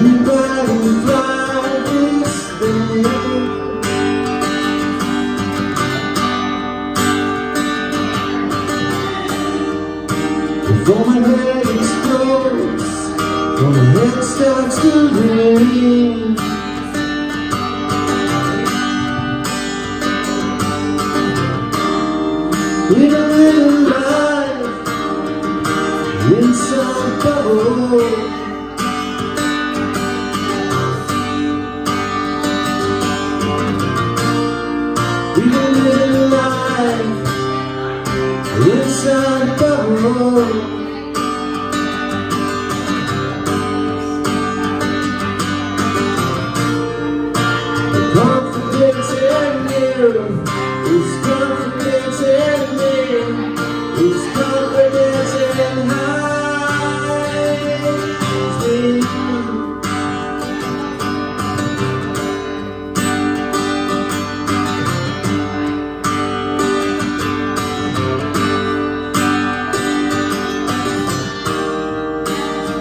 Before my head explodes, before my head starts to ring In a little life Inside bubble Bubble Confidence in you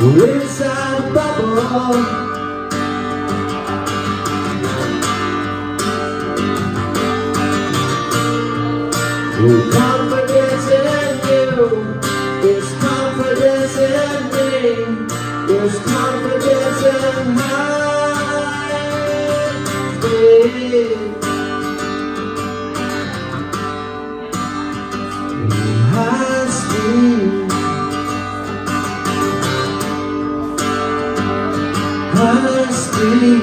we're inside a bubble. With confidence in you, there's confidence in me, there's confidence High speed.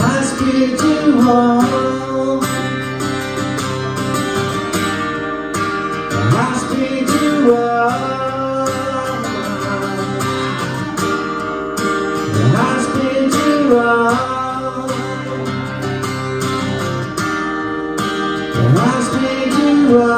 High speed to home.